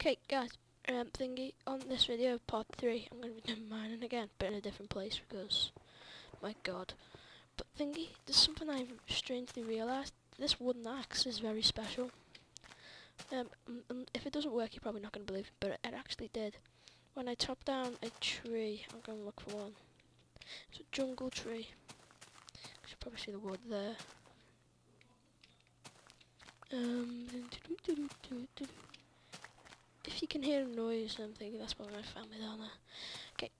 Okay, guys, um, thingy, on this video, part 3, I'm going to be doing mining again, but in a different place because, my god. But thingy, there's something I've strangely realised. This wooden axe is very special. Um, if it doesn't work, you're probably not going to believe it, but it actually did. When I chop down a tree, I'm going to look for one. It's a jungle tree. You should probably see the wood there. Um, if you can hear a noise, I'm thinking that's probably my family down there. Okay,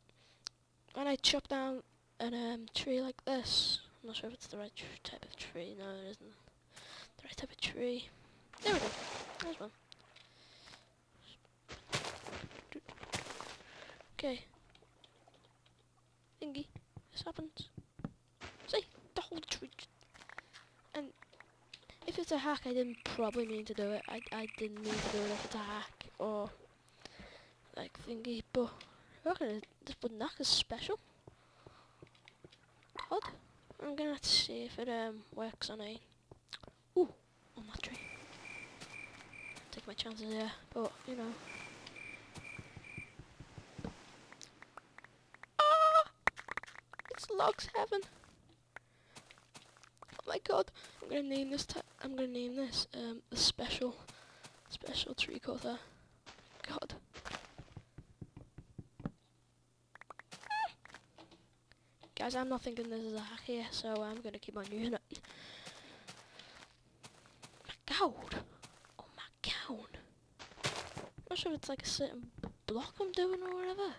when I chop down a um, tree like this, I'm not sure if it's the right type of tree. No, it isn't. The right type of tree. There we go. There's one. Okay. Thingy. This happens. See? The whole tree. And if it's a hack, I didn't probably mean to do it. I, I didn't mean to do it if it's a hack or like thingy, but I reckon this hack is special. God. I'm gonna have to see if it um works on a ooh on that tree. Take my chances there, but you know. Ah! It's logs heaven. Oh my god! I'm gonna name this. I'm gonna name this um the special, special tree cutter. God. Guys, I'm not thinking this is a hack here, so I'm going to keep on using it. My god! Oh my god! I'm not sure if it's like a certain block I'm doing or whatever.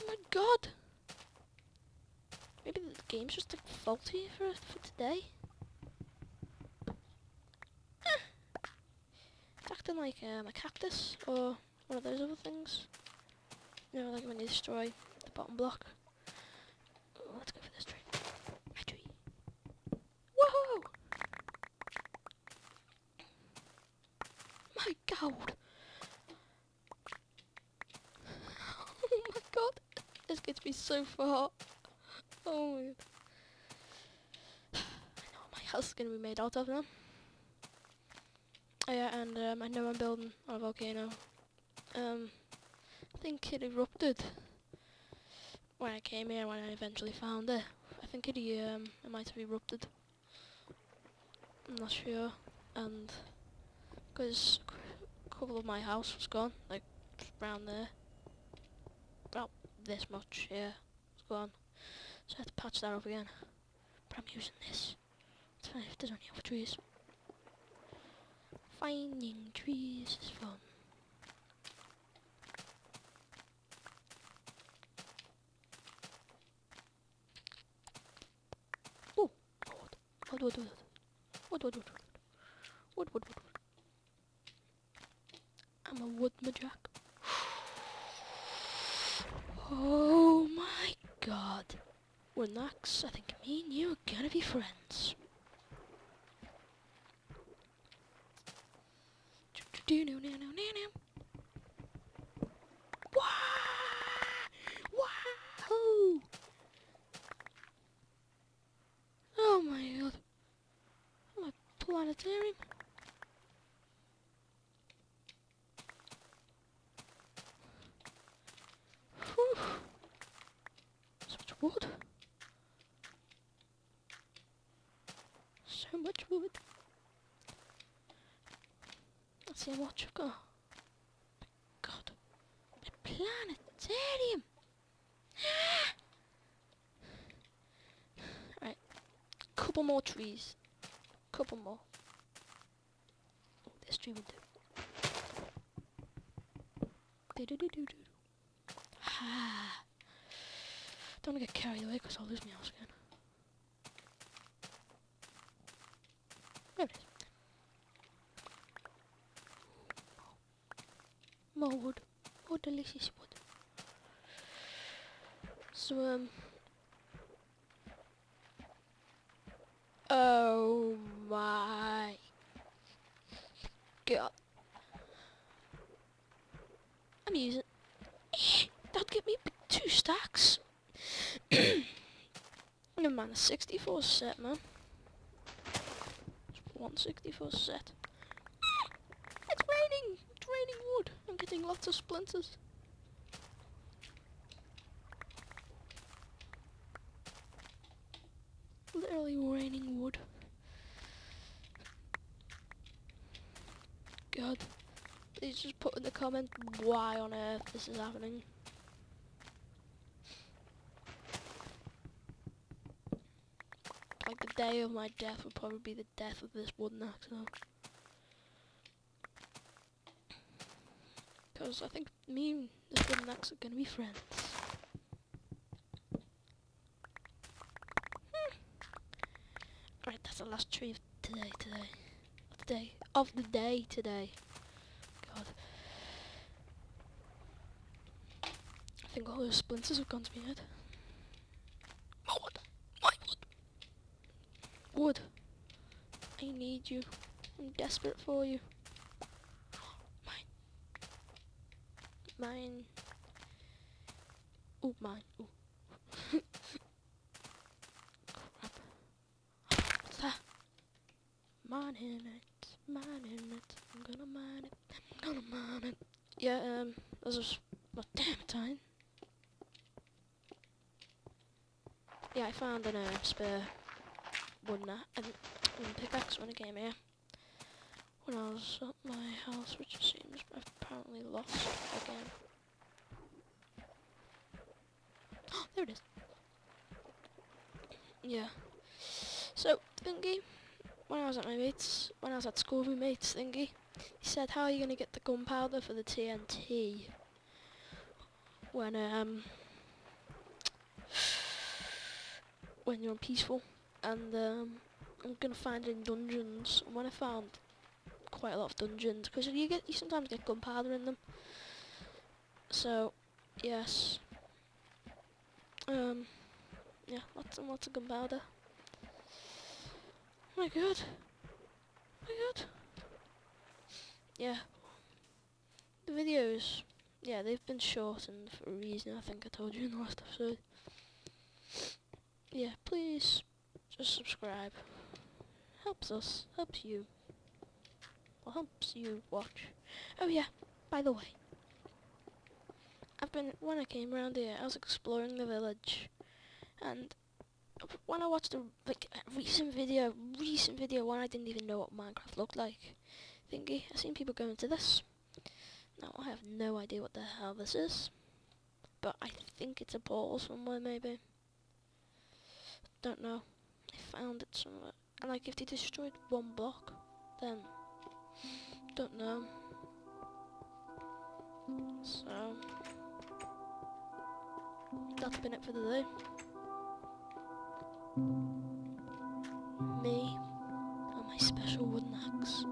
Oh my god! Maybe the game's just like faulty for, for today. It's acting like um, a cactus or one of those other things. You know, like when you destroy the bottom block. let's go for this tree. My tree. Whoa! My god! Oh my god! This gets me so far. Oh my god. I know my house is gonna be made out of now. Oh yeah, and um, I know I'm building on a volcano. Um, I think it erupted when I came here, when I eventually found it. I think it, um, it might have erupted. I'm not sure. And, because a couple of my house was gone, like around there, about this much here, it's gone. So I had to patch that up again. But I'm using this. It's fine if there's any other trees. Finding trees is fun. Oh, God. Wood, wood, wood. Wood, wood, wood. Wood, wood, wood. I'm a woodmajack. Oh my god. We're next. I think me and you are gonna be friends. Wahoo! Oh my god. I'm a planetarium. Whew. So much wood. So much wood. Let's see how much I've got. God. A planetarium! Alright. Couple more trees. Couple more. Oh, this tree will do. Do do do do do. Ha! Don't get carried away because I'll lose my house again. There it is. More wood. More delicious wood. So, um... Oh my god. I'm using... That'd get me two stacks. no man, a 64 set, man. It's 164 set. Wood. lots of splinters. Literally raining wood. God. Please just put in the comment why on earth this is happening. Like the day of my death would probably be the death of this wooden axe though. Because I think me and this wooden axe are gonna be friends. Hmm. Right, that's the last tree of today, today. Of the day. Of the day today. God. I think all those splinters have gone to my head. My wood! My wood! Wood! I need you. I'm desperate for you. Mine. Oh, mine. Ooh. Crap. What's that? Mining it, mining it. I'm gonna mine it. I'm gonna mine it. Yeah, um, there's a. s- Oh, damn time. Yeah, I found an uh, spare wooden a- and, and pickaxe when I came here. When I was at my house, which seems I've apparently lost again. there it is. Yeah. So, thingy, when I was at my mates, when I was at school with mates, thingy, he said, how are you going to get the gunpowder for the TNT? When, um, when you're peaceful. And, um, I'm going to find it in dungeons. And when I found quite a lot of dungeons, because you get, you sometimes get gunpowder in them. So, yes. Um, yeah, lots and lots of gunpowder. Oh My god. Oh My god. Yeah. The videos, yeah, they've been shortened for a reason, I think I told you in the last episode. Yeah, please, just subscribe. Helps us, helps you. Helps you watch. Oh yeah, by the way. I've been, when I came around here, I was exploring the village. And when I watched a, like, recent video, recent video when I didn't even know what Minecraft looked like, thingy, I seen people going to this. Now, I have no idea what the hell this is. But I think it's a portal somewhere, maybe. Don't know. I found it somewhere. And like, if they destroyed one block, then don't know. So that's been it for the day. Me and my special wooden axe.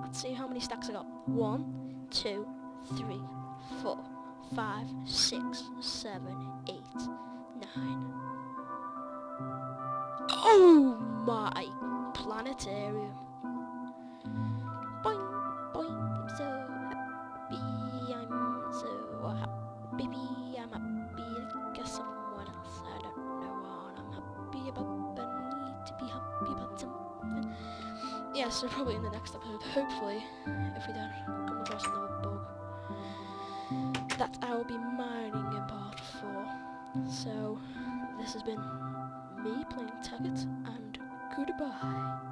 Let's see how many stacks I got. One, two, three, four, five, six, seven, eight, nine. Oh my planetarium. Yeah, so probably in the next episode, hopefully, if we don't come across another bug, that I will be mining in part 4. So, this has been me playing Tekkit, and goodbye.